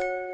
you